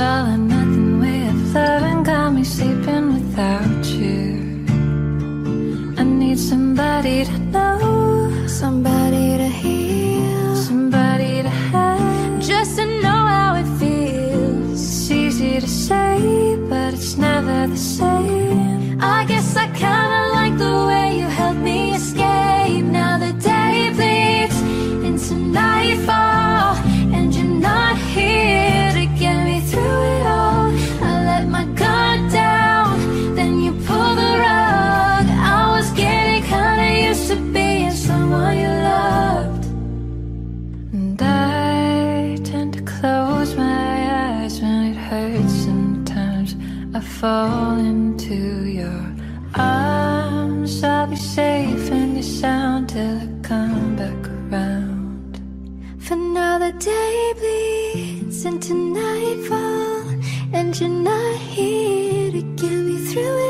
all or nothing way of loving got me sleeping without you. I need somebody to know, somebody to heal, somebody to have, just to know how it feels. It's easy to say, but it's never the same. I guess I kinda. fall into your arms. I'll be safe and you're sound till I come back around. For now, the day bleeds into nightfall, and you're not here to get me through it.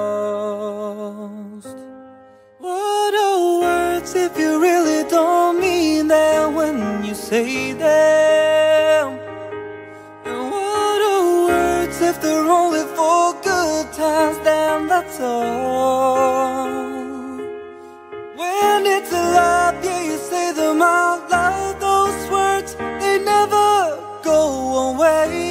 Words if you really don't mean them when you say them? And what are words if they're only for good times? Then that's all. When it's a lie, yeah, you say them out loud. Those words, they never go away.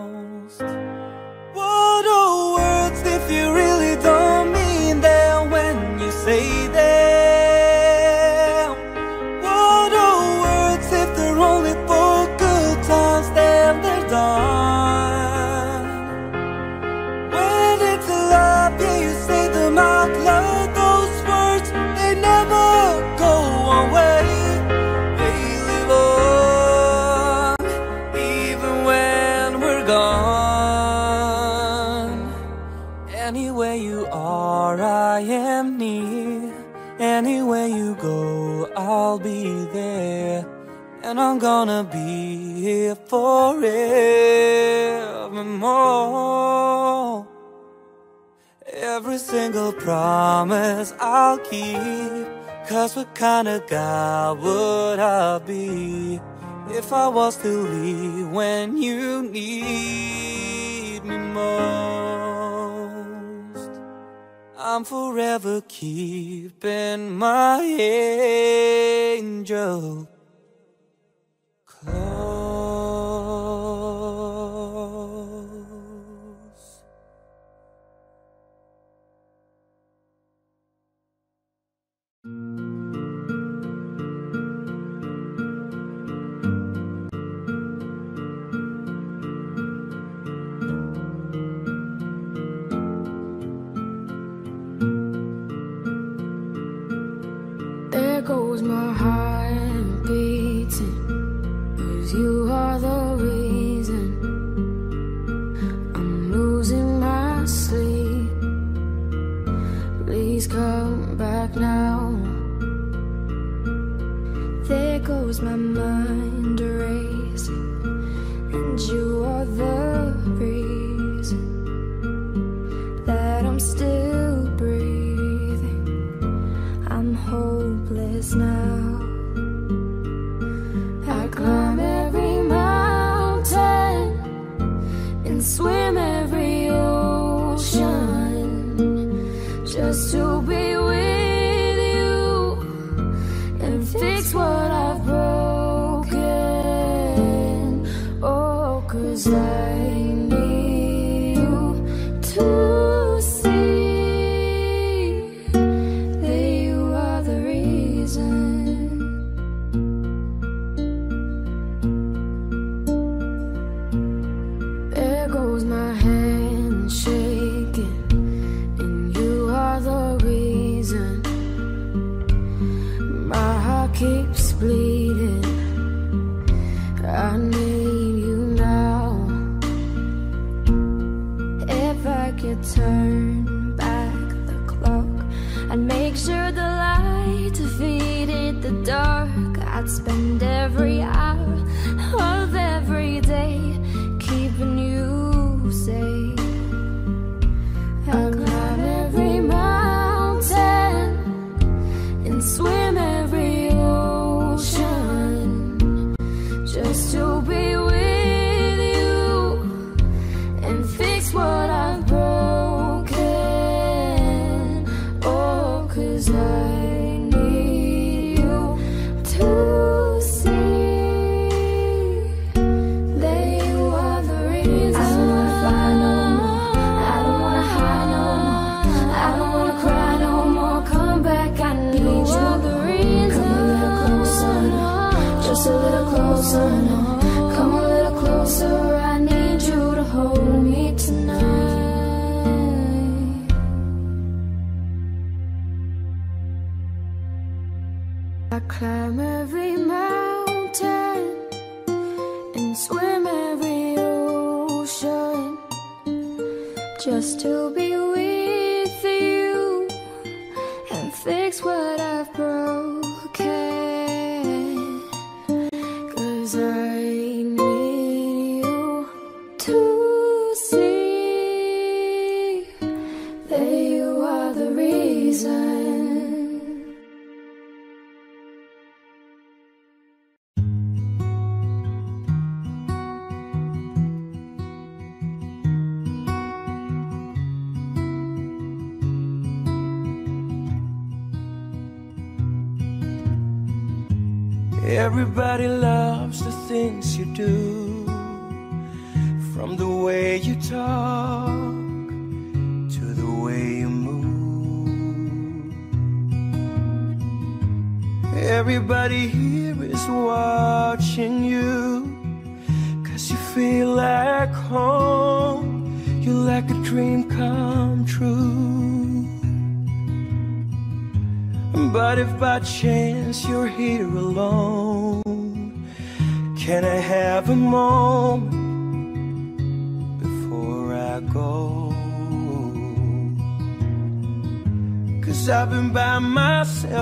If you really don't mean them when you say them? I'm gonna be here forevermore. Every single promise I'll keep. Cause what kind of guy would I be if I was to leave when you need me most? I'm forever keeping my angel close. There goes my heart Goes my mind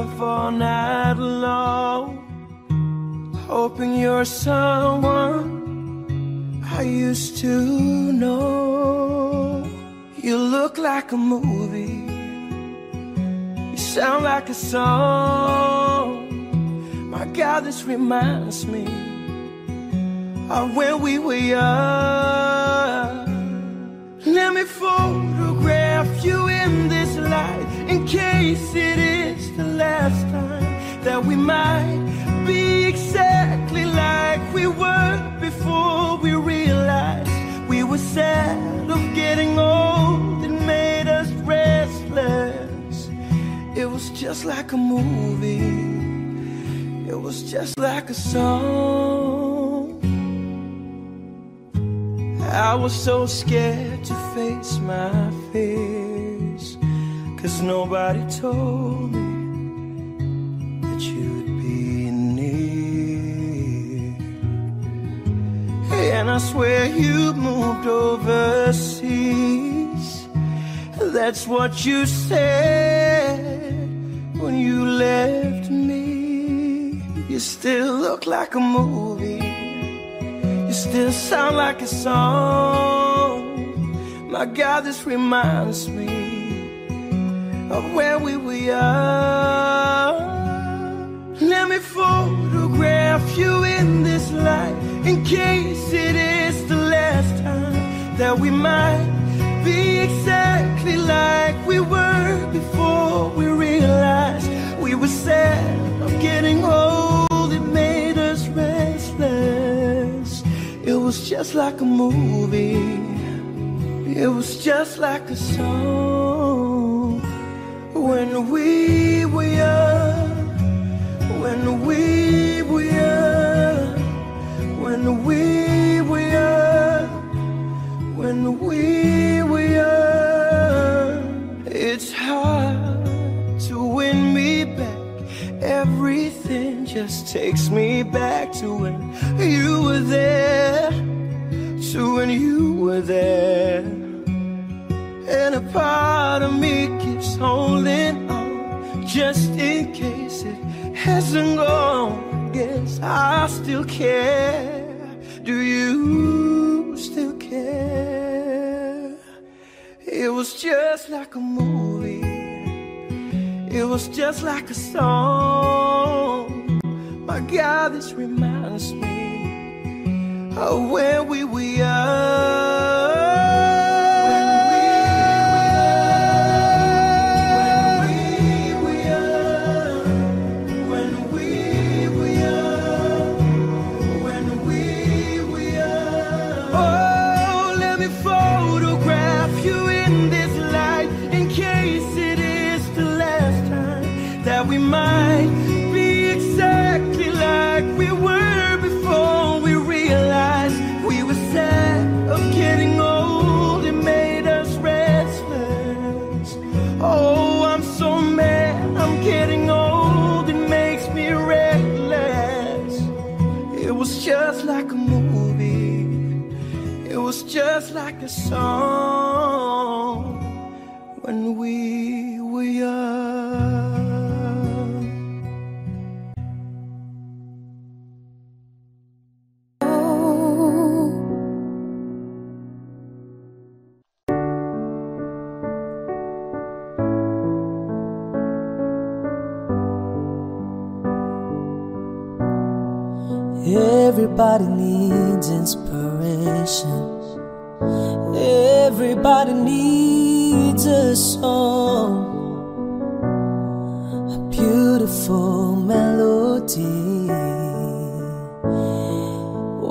myself all night long, hoping you're someone I used to know. You look like a movie You sound like a song. My God, this reminds me of when we were young. Let me photograph you in this light in case it is the last time that we might be exactly like we were before we realized we were sad of getting old. It made us restless. It was just like a movie. It was just like a song. I was so scared to face my fears. Cause nobody told me that you'd be near. And I swear you moved overseas. That's what you said when you left me. You still look like a movie. You still sound like a song. My God, this reminds me of where we were young. Let me photograph you in this light in case it is the last time that we might be exactly like we were before we realized we were sad of getting old. It made us restless. It was just like a movie. It was just like a song when we were young. When we were young. When we were young. When we were young. It's hard to win me back. Everything just takes me back to when you were there. To when you were there. And a part of me holding on just in case it hasn't gone. Guess I still care. Do you still care? It was just like a movie. It was just like a song. My God, this reminds me of when we were young. Everybody needs inspiration. Everybody needs a song, a beautiful melody.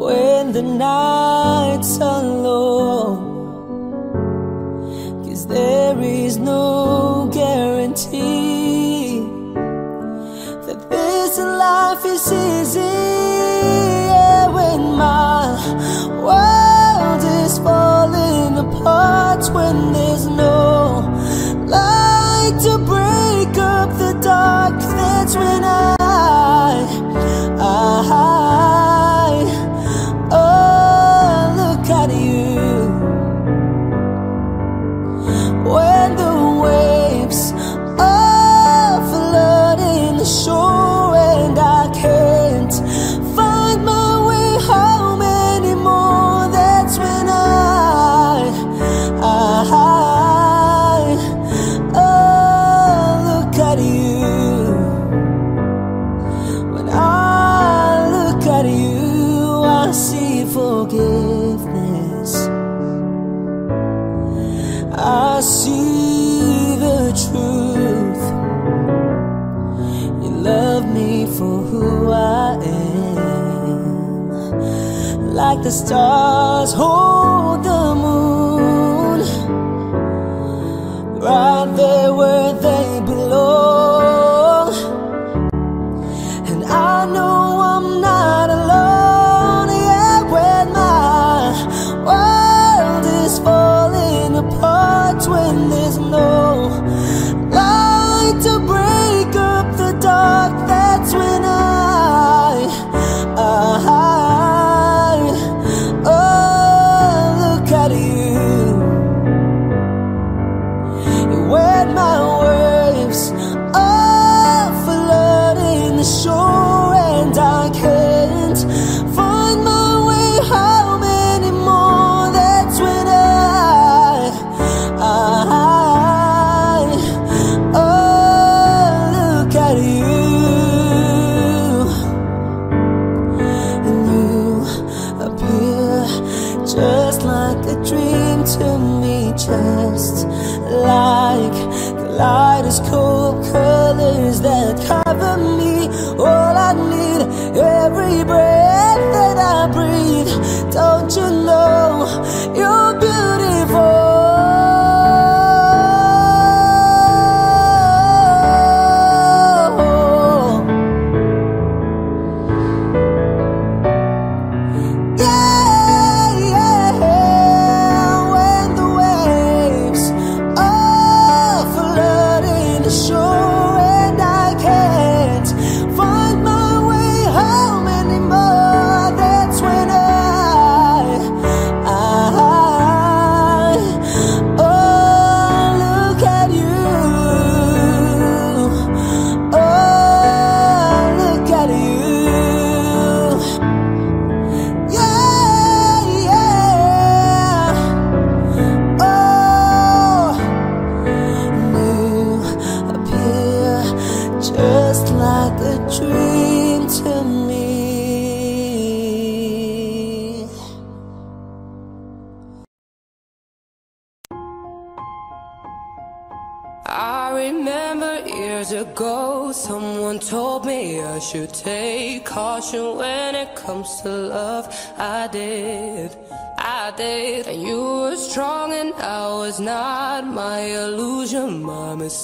When the night stars.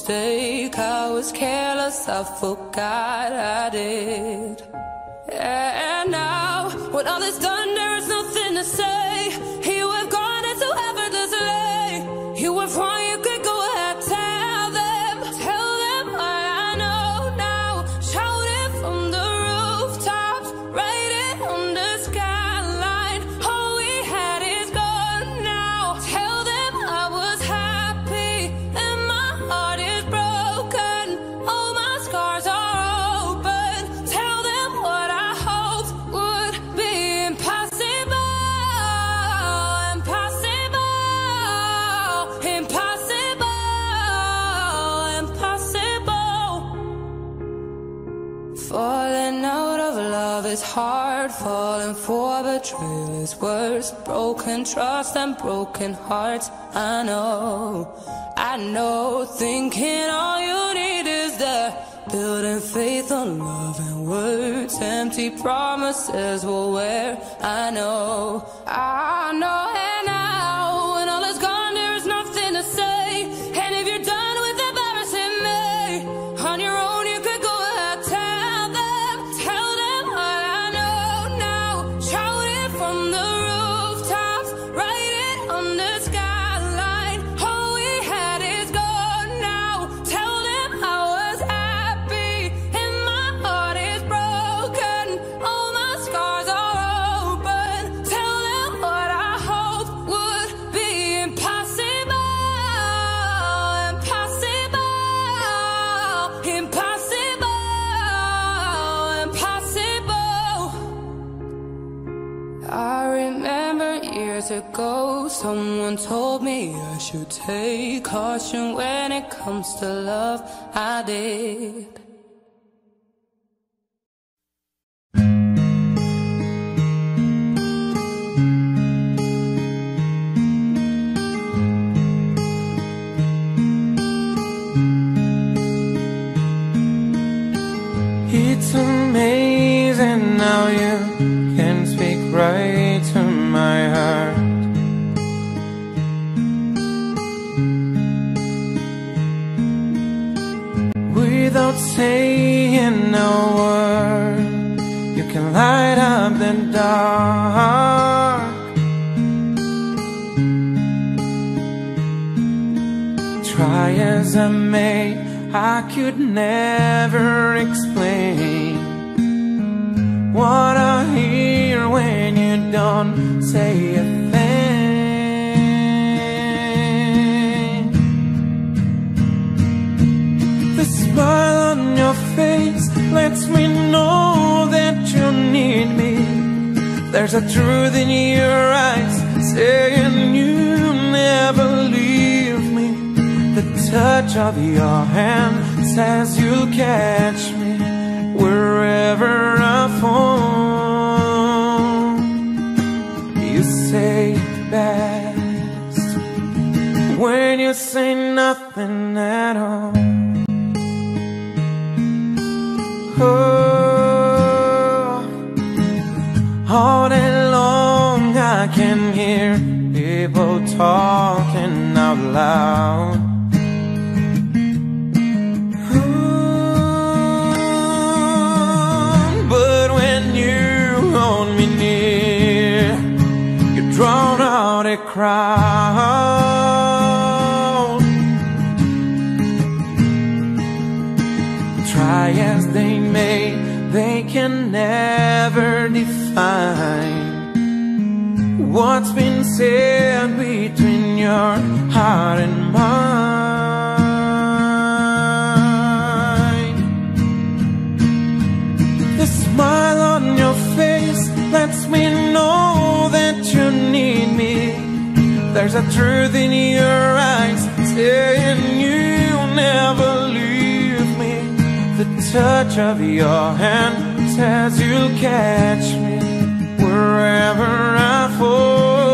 mistake. I was careless, I forgot I did. And now, when all is done, there is nothing to say. falling for the trailer's words, broken trust and broken hearts. I know, I know, thinking all you need is there building faith on love and words. Empty promises will wear. I know, I know. to take caution when it comes to love. I did. about crowd. Try as they may, they can never define What's been said between your heart and mine. There's a truth in your eyes saying you'll never leave me. The touch of your hand says you'll catch me wherever I fall.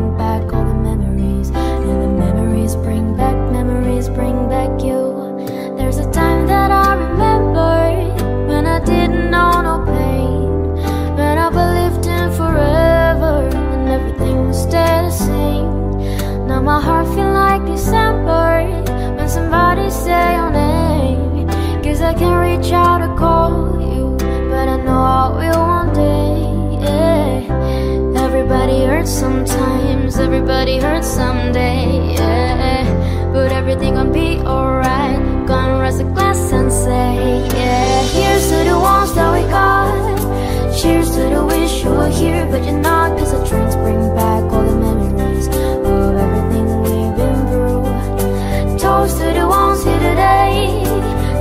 December when somebody say your name. I can't reach out to call you, but I know I will one day. Yeah. Everybody hurts sometimes, everybody hurts someday. Yeah. But everything gonna be alright. Gonna raise a glass and say, yeah. Here's to the ones that we got. Cheers to the wish you were here, but you're not. Cause the drinks bring back all the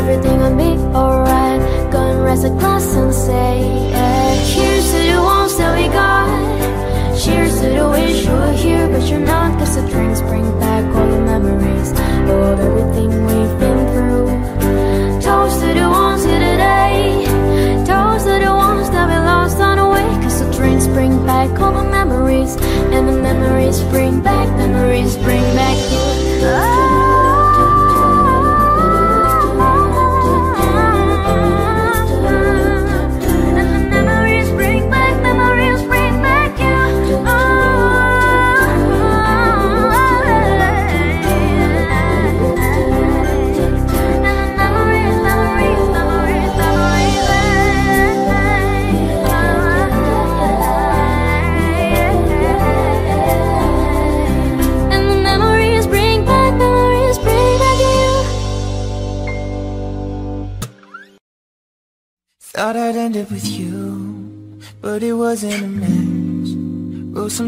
Everything will be alright. Gonna raise a glass and say, yeah. Here's to the ones that we got. Cheers to the wish you were here, but you're not. Cause the drinks bring back all the memories of everything we've been through. Toast to the ones here today. Toast to the ones that we lost on the way. Cause the drinks bring back all the memories. And the memories bring back, memories bring back you. And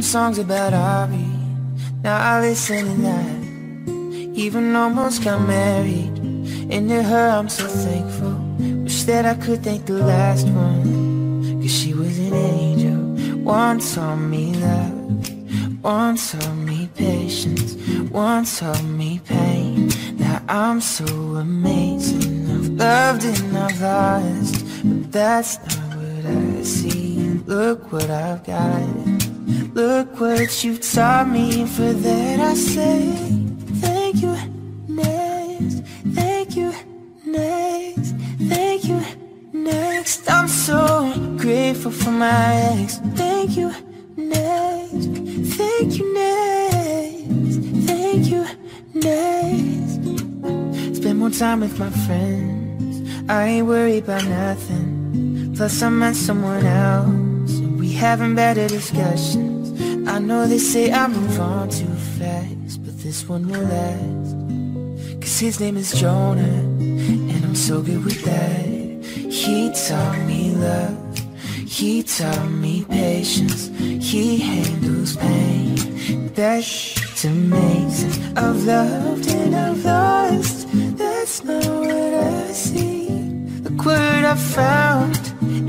Songs about Ari, now I listen to that. Even almost got married, and to her I'm so thankful. Wish that I could thank the last one, cause she was an angel. One taught me love, one taught me patience, one taught me pain. Now I'm so amazing. I've loved and I've lost, but that's not what I see. Look what I've got. Look what you've taught me. For that I say thank you, next. Thank you, next. Thank you, next. I'm so grateful for my ex. Thank you, next. Thank you, next. Thank you, next. Spend more time with my friends. I ain't worried about nothing. Plus, I met someone else. We having better discussions. I know they say I move on too fast, but this one will last. Cause his name is Jonah, and I'm so good with that. He taught me love, he taught me patience, he handles pain. That's amazing. I've loved and I've lost, that's not what I see. Look what I found,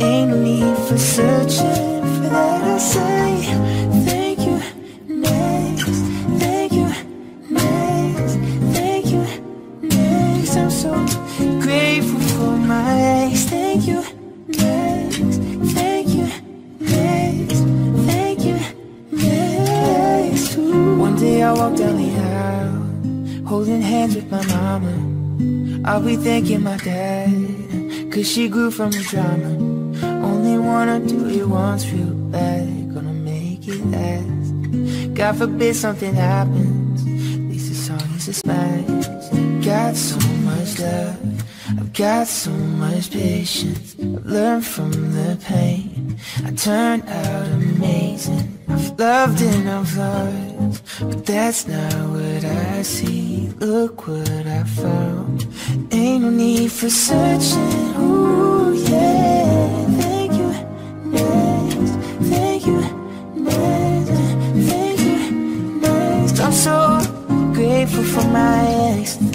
ain't no need for searching for that I say. Walk down the aisle, holding hands with my mama. I'll be thanking my dad, cause she grew from the drama. Only wanna do it once real bad, gonna make it last. God forbid something happens, at least the song is a smash. Got so much love, I've got so much patience. I've learned from the pain, I turned out amazing. I've loved and I've loved. But that's not what I see. Look what I found. Ain't no need for searching. Ooh, yeah. Thank you, next Thank you, next Thank you, next I'm so grateful for my ex.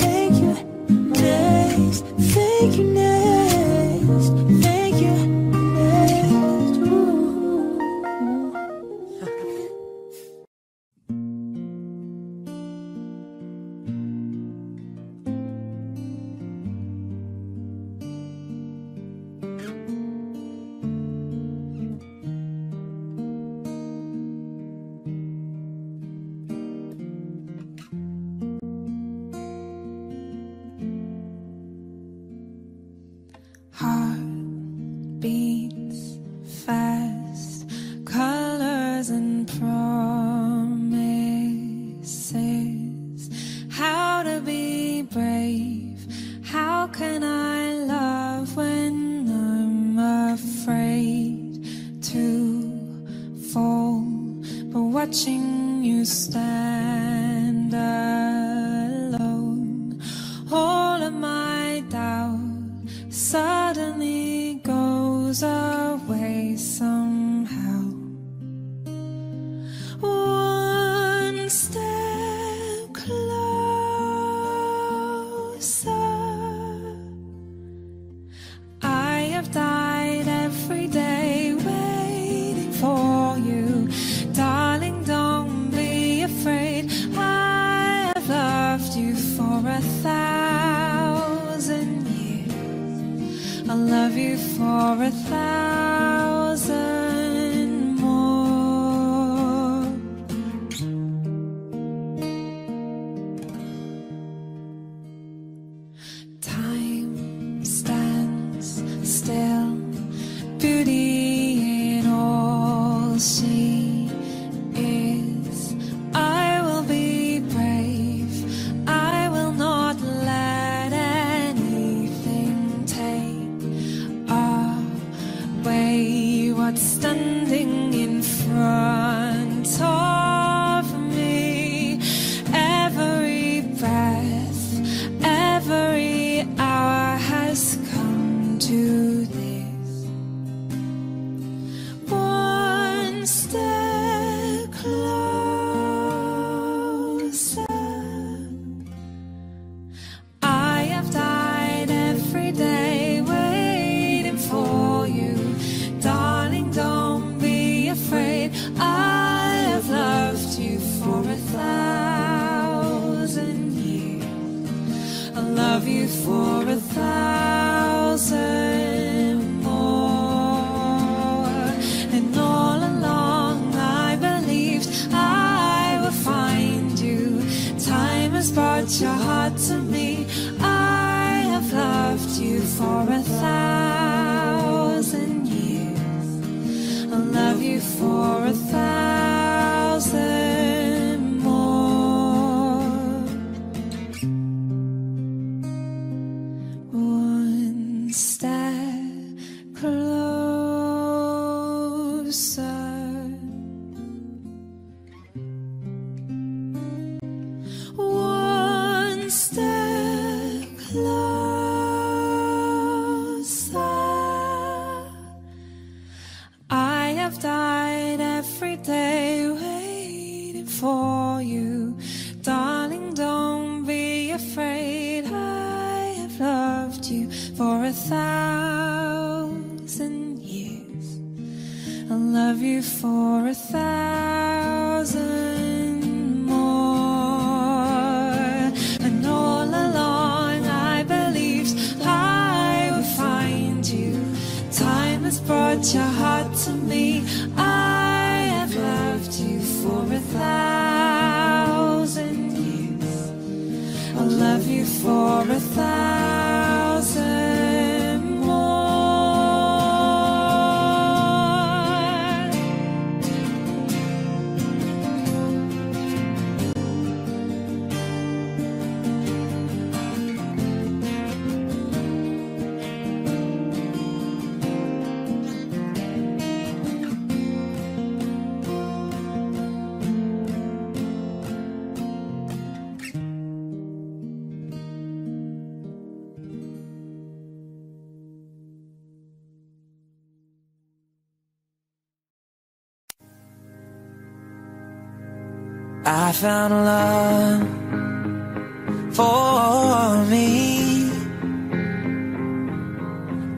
has brought your heart to me. I have loved you for a thousand years. I'll love you for a thousand. I found love for me.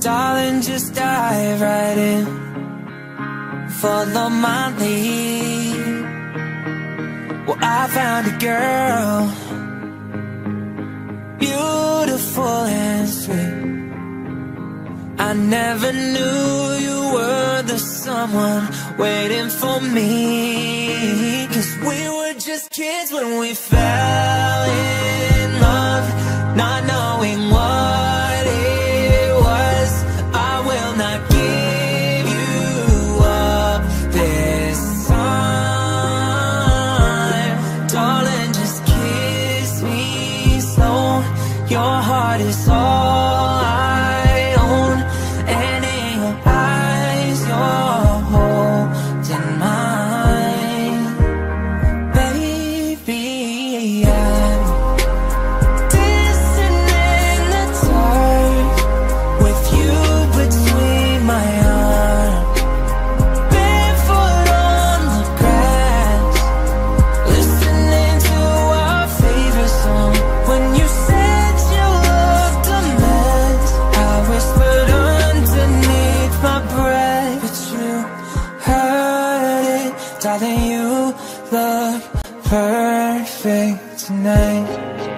Darling, just dive right in. Follow my lead. Well, I found a girl. Beautiful and sweet. I never knew you were the someone waiting for me. Cause we were just kids when we fell in. Thank you.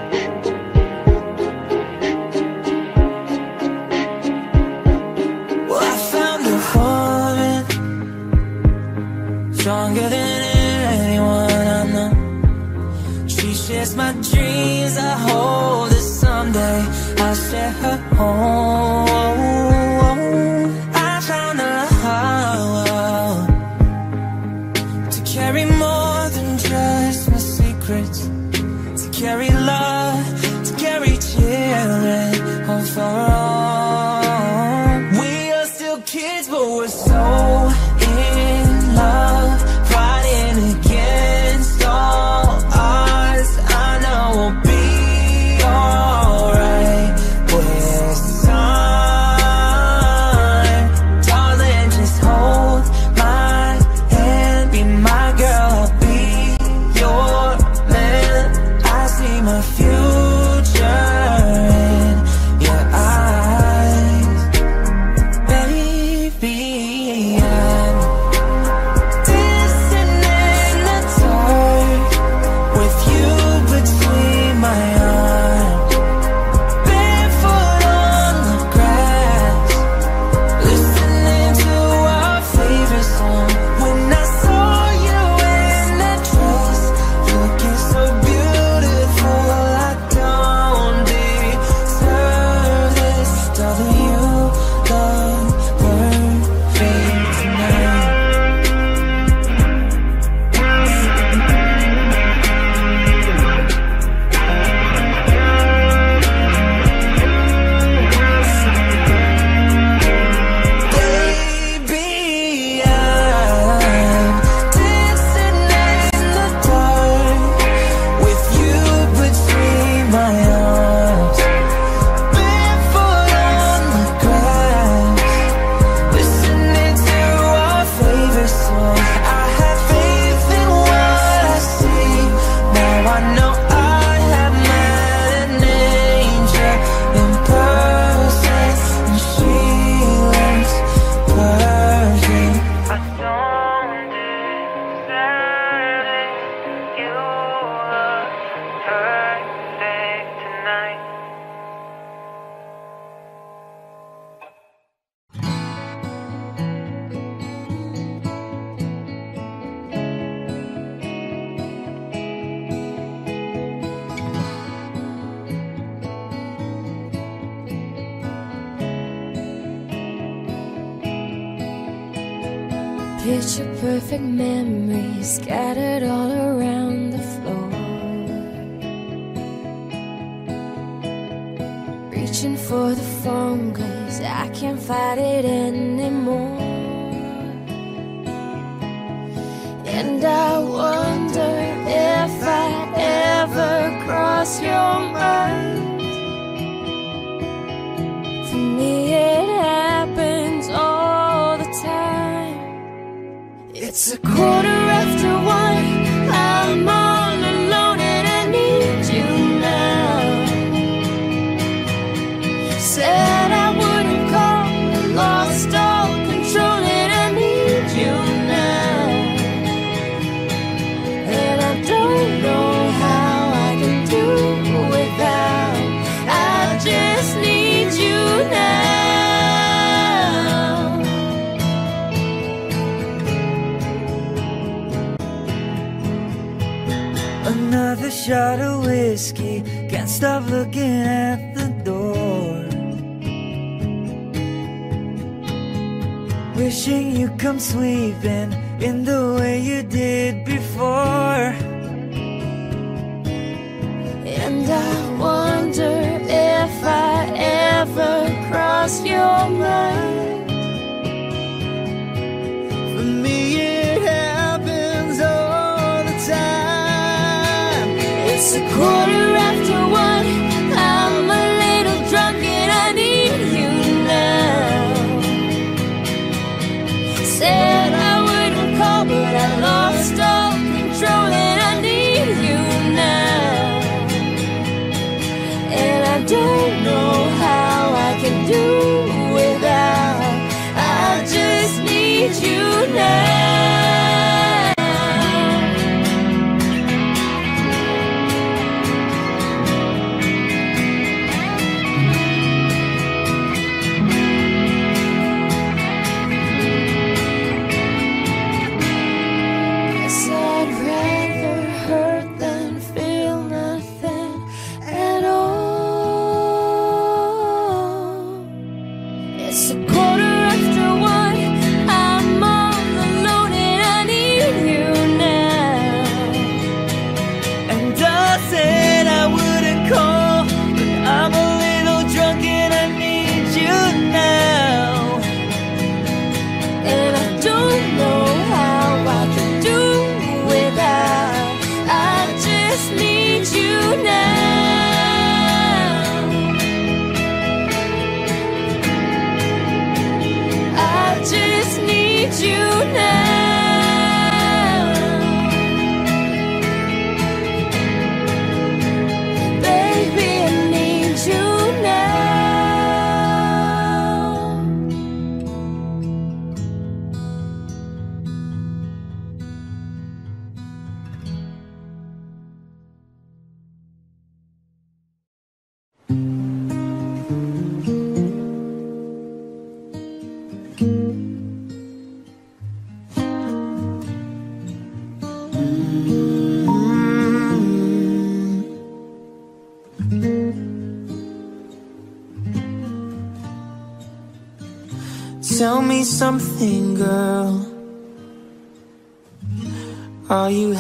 your perfect memories scattered all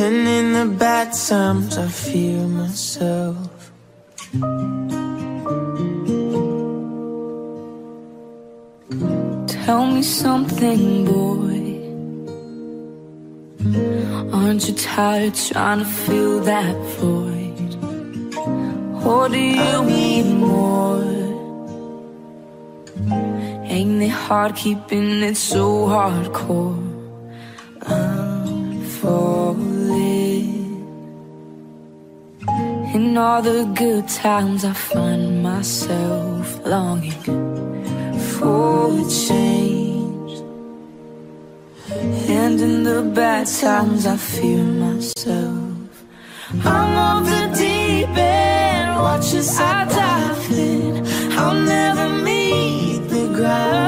And in the bad times I fear myself Tell me something, boy Aren't you tired trying to fill that void? Or do you need more? Ain't it hard keeping it so hardcore? In all the good times, I find myself longing for change. And in the bad times, I fear myself. I'm on the deep end, watch as I dive in. I'll never meet the ground.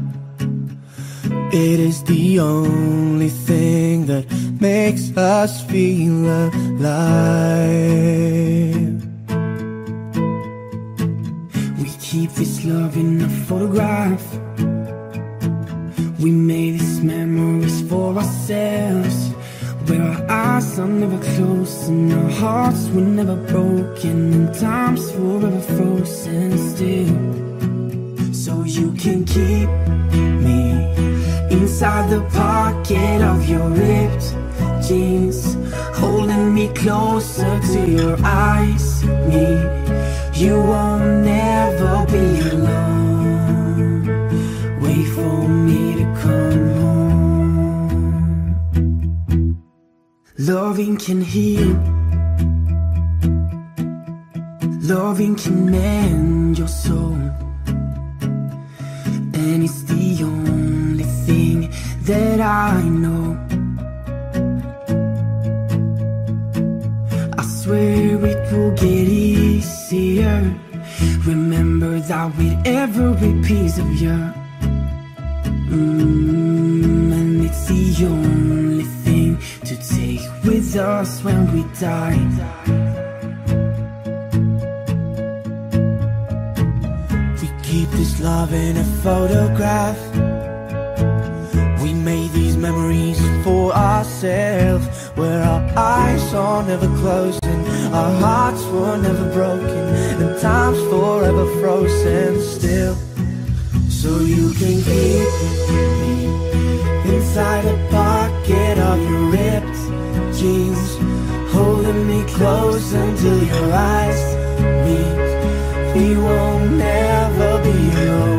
It is the only thing that makes us feel alive. We keep this love in a photograph. We made these memories for ourselves. Where our eyes are never closed and our hearts were never broken and time's forever frozen still. So you can keep me inside the pocket of your ripped jeans, holding me closer to your eyes. Me, you won't never be alone. Wait for me to come home. Loving can heal. Loving can mend your soul. And it's the only that I know. I swear it will get easier. Remember that with every piece of you. Mm, and it's the only thing to take with us when we die. We keep this love in a photograph. These memories for ourselves, where our eyes are never closed and our hearts were never broken, and time's forever frozen still. So you can keep me inside a pocket of your ripped jeans, holding me close until your eyes meet. We won't never be alone.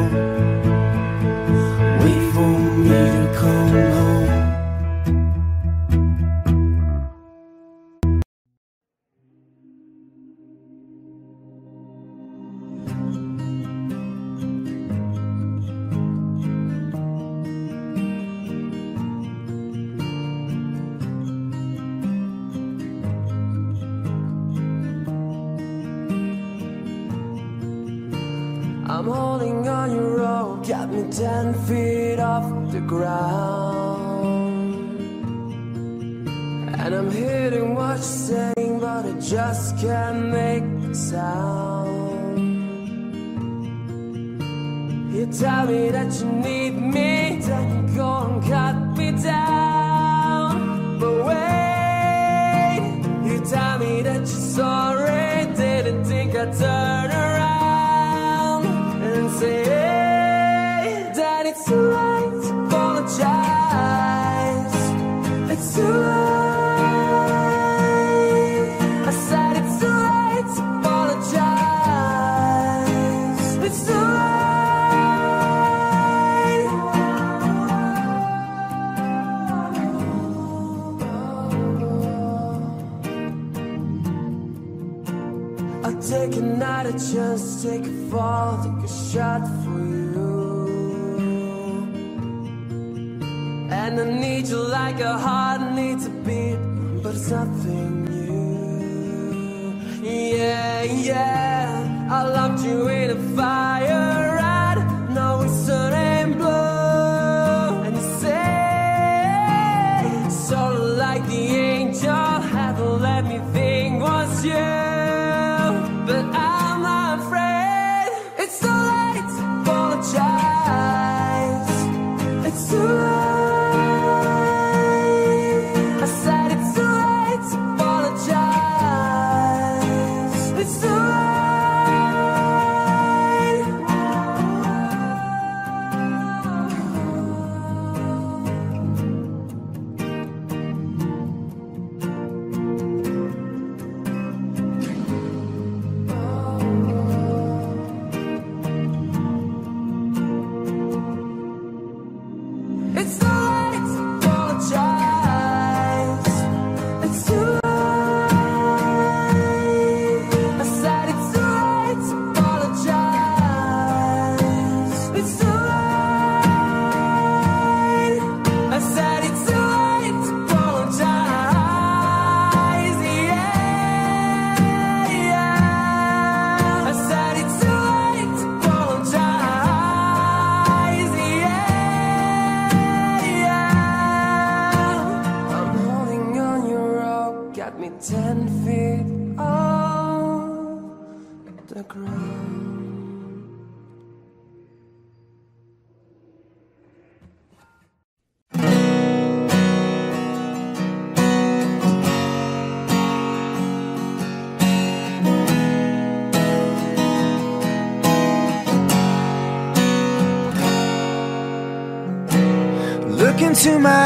Into my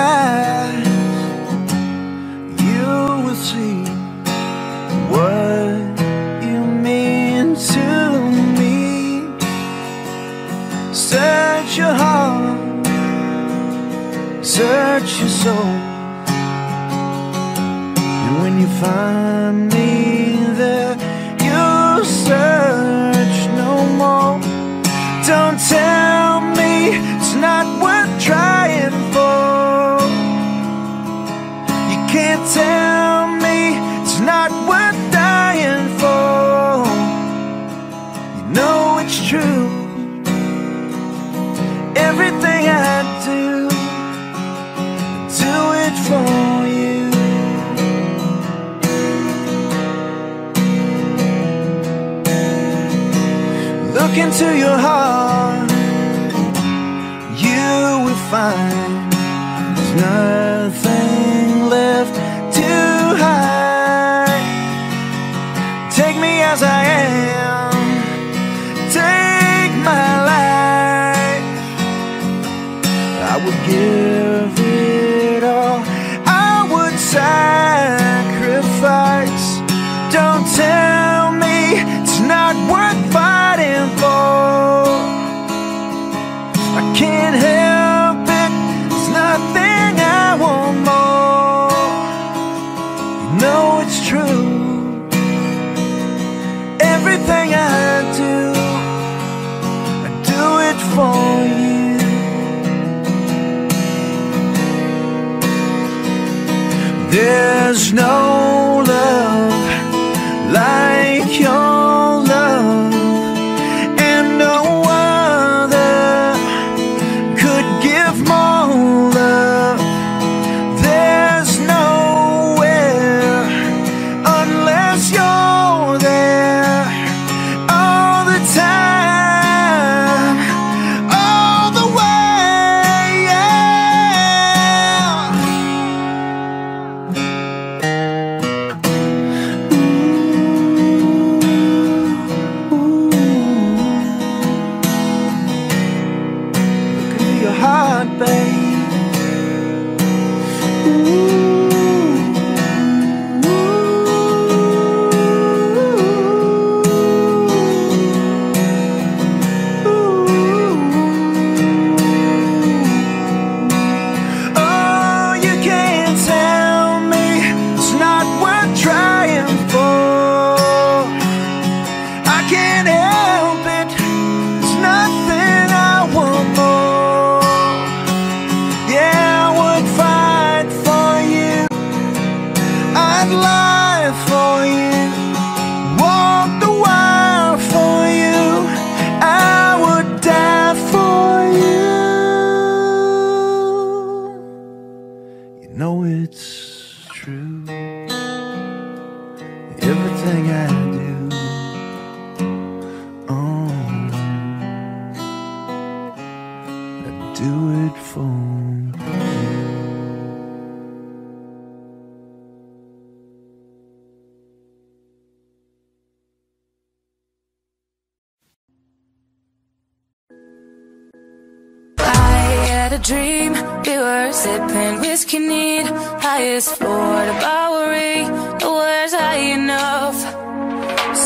a dream. We were sipping whiskey neat, highest floor to Bowery. The Nowhere's high enough.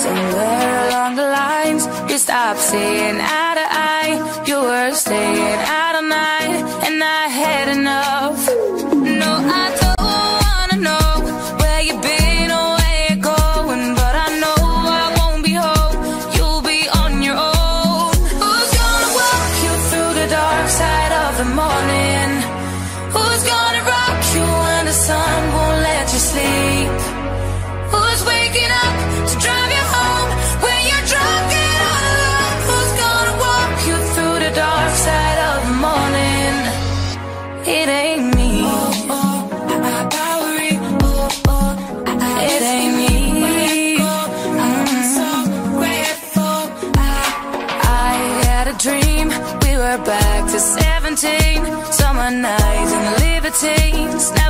Somewhere along the lines, you stopped seeing eye to eye. You were staying out all night, and I had enough. routines. Never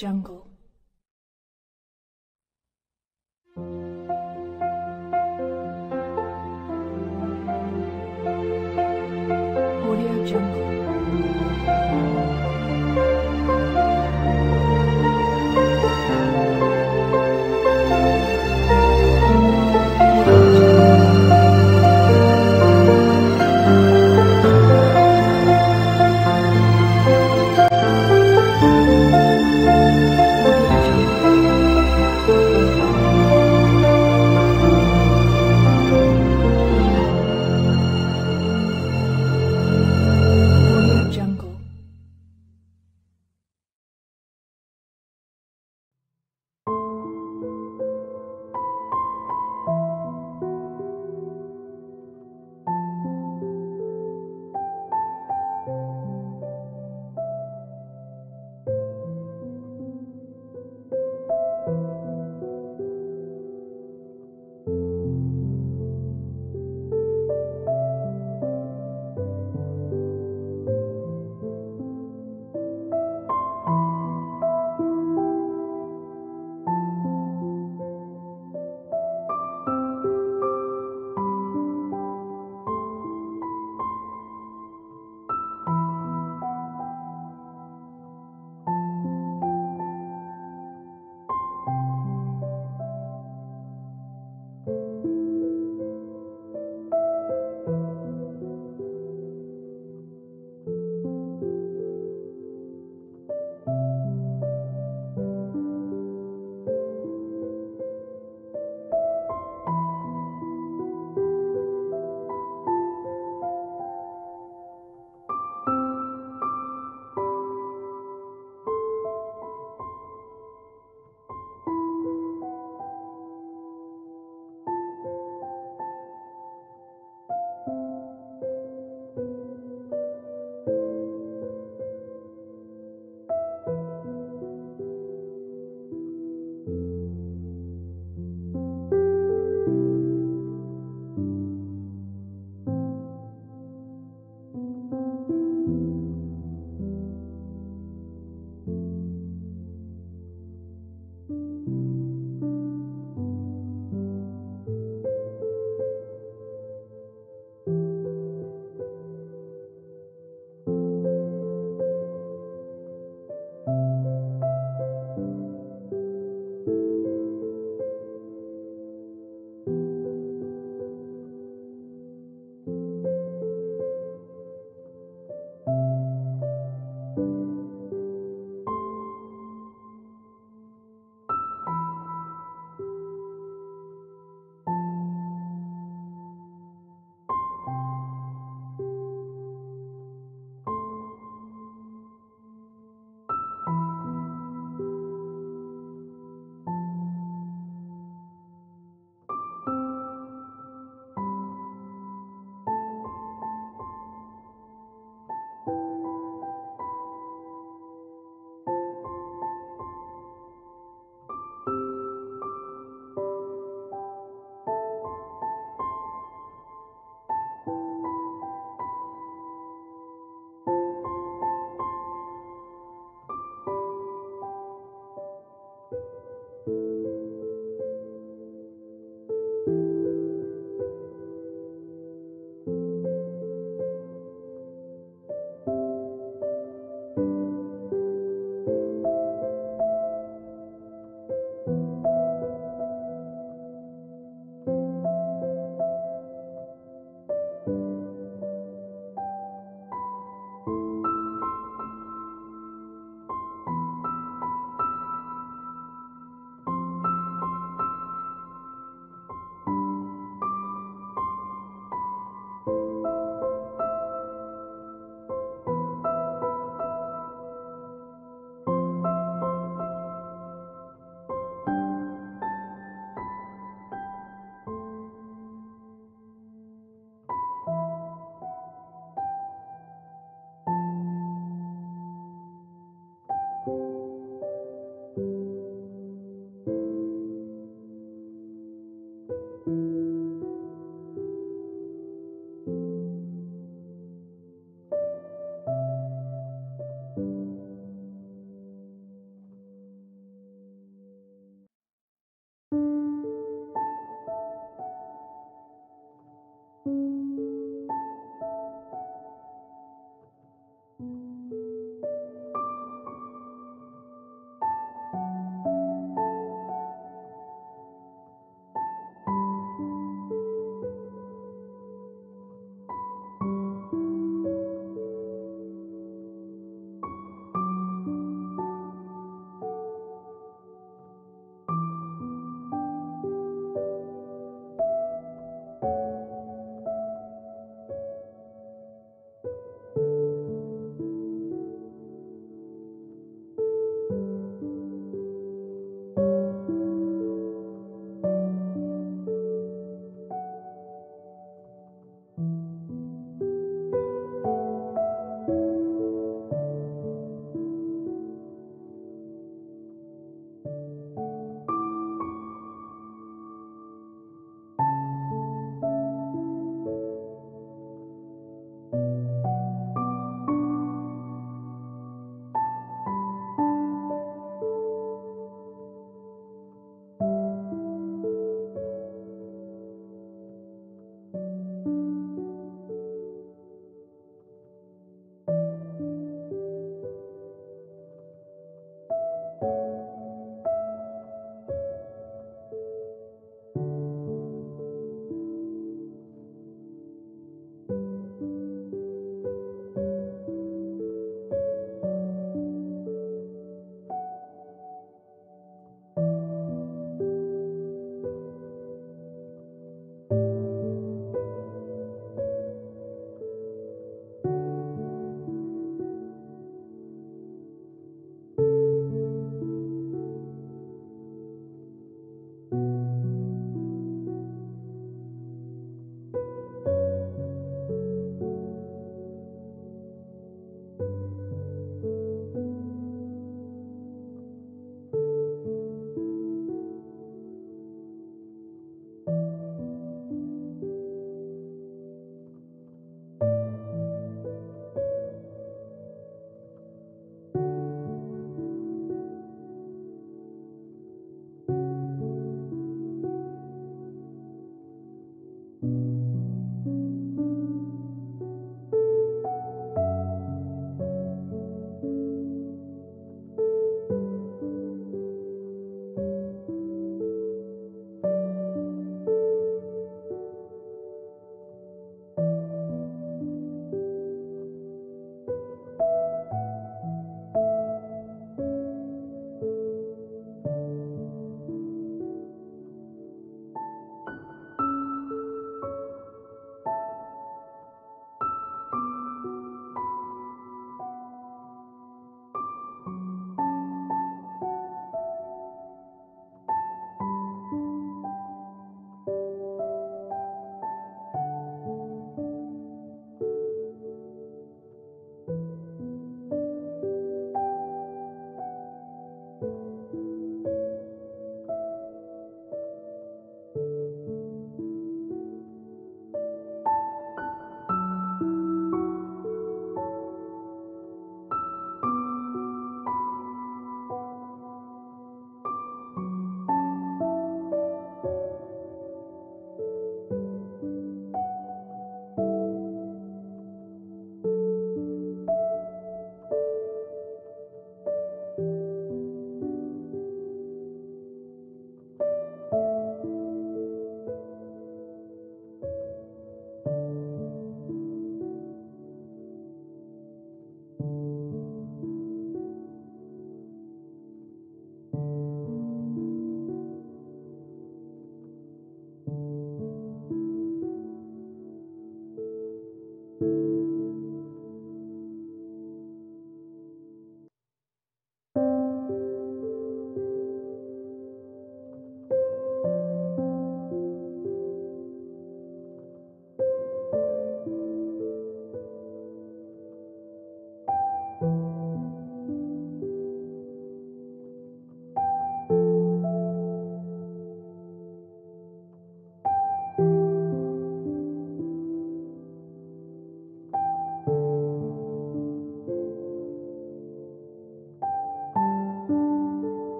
Jungle.